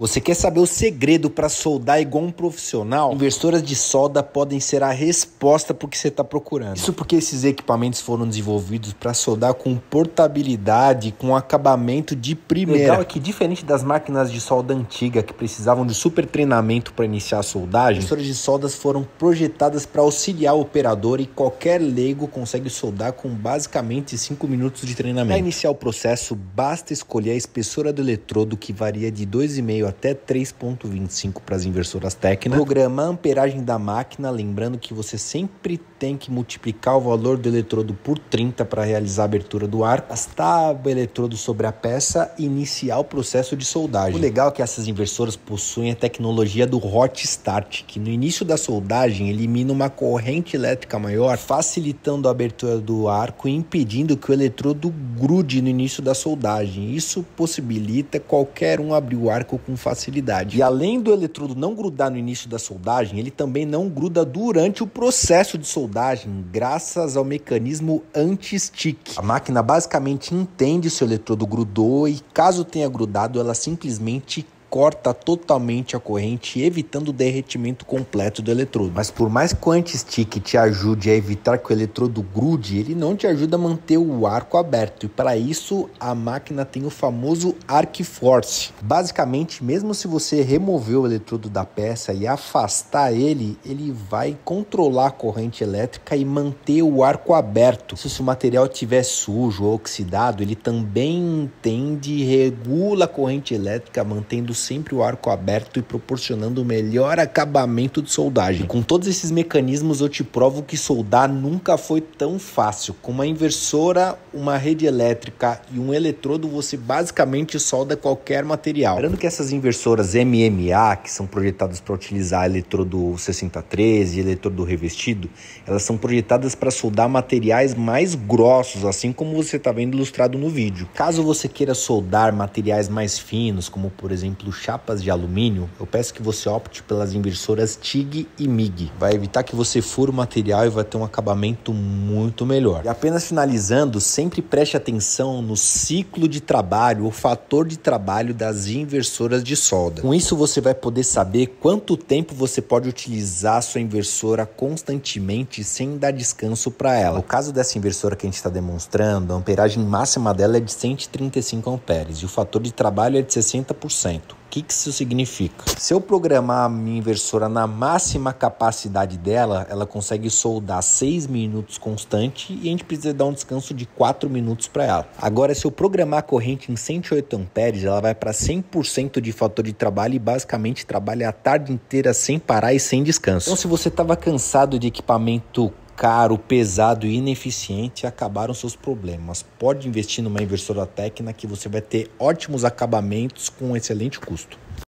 Você quer saber o segredo para soldar igual um profissional? Inversoras de solda podem ser a resposta para o que você está procurando. Isso porque esses equipamentos foram desenvolvidos para soldar com portabilidade, com acabamento de primeira. Legal é que diferente das máquinas de solda antiga que precisavam de super treinamento para iniciar a soldagem, inversoras de soldas foram projetadas para auxiliar o operador e qualquer leigo consegue soldar com basicamente 5 minutos de treinamento. Para iniciar o processo, basta escolher a espessura do eletrodo que varia de 2,5 até 3.25 para as inversoras técnicas. Programa a amperagem da máquina, lembrando que você sempre tem que multiplicar o valor do eletrodo por 30 para realizar a abertura do arco, Gastar o eletrodo sobre a peça e iniciar o processo de soldagem. O legal é que essas inversoras possuem a tecnologia do hot start, que no início da soldagem elimina uma corrente elétrica maior, facilitando a abertura do arco e impedindo que o eletrodo grude no início da soldagem. Isso possibilita qualquer um abrir o arco com facilidade. E além do eletrodo não grudar no início da soldagem, ele também não gruda durante o processo de soldagem, graças ao mecanismo anti-stick. A máquina basicamente entende se o eletrodo grudou e caso tenha grudado, ela simplesmente corta totalmente a corrente, evitando o derretimento completo do eletrodo. Mas por mais que o anti-stick te ajude a evitar que o eletrodo grude, ele não te ajuda a manter o arco aberto. E para isso, a máquina tem o famoso Arc Force. Basicamente, mesmo se você remover o eletrodo da peça e afastar ele, ele vai controlar a corrente elétrica e manter o arco aberto. Se o material estiver sujo ou oxidado, ele também entende e regula a corrente elétrica, mantendo sempre o arco aberto e proporcionando o melhor acabamento de soldagem. E com todos esses mecanismos eu te provo que soldar nunca foi tão fácil. Com uma inversora, uma rede elétrica e um eletrodo você basicamente solda qualquer material. Lembrando que essas inversoras MMA, que são projetadas para utilizar eletrodo 6013 e eletrodo revestido, elas são projetadas para soldar materiais mais grossos, assim como você está vendo ilustrado no vídeo. Caso você queira soldar materiais mais finos, como por exemplo chapas de alumínio, eu peço que você opte pelas inversoras TIG e MIG. Vai evitar que você fure o material e vai ter um acabamento muito melhor. E apenas finalizando, sempre preste atenção no ciclo de trabalho, o fator de trabalho das inversoras de solda. Com isso você vai poder saber quanto tempo você pode utilizar a sua inversora constantemente sem dar descanso para ela. No caso dessa inversora que a gente está demonstrando, a amperagem máxima dela é de 135 amperes e o fator de trabalho é de 60% que, que isso significa? Se eu programar a minha inversora na máxima capacidade dela, ela consegue soldar 6 minutos constante e a gente precisa dar um descanso de 4 minutos para ela. Agora, se eu programar a corrente em 108 amperes, ela vai para 100% de fator de trabalho e basicamente trabalha a tarde inteira sem parar e sem descanso. Então, se você estava cansado de equipamento caro, pesado e ineficiente, acabaram seus problemas. Pode investir numa inversora técnica que você vai ter ótimos acabamentos com excelente custo.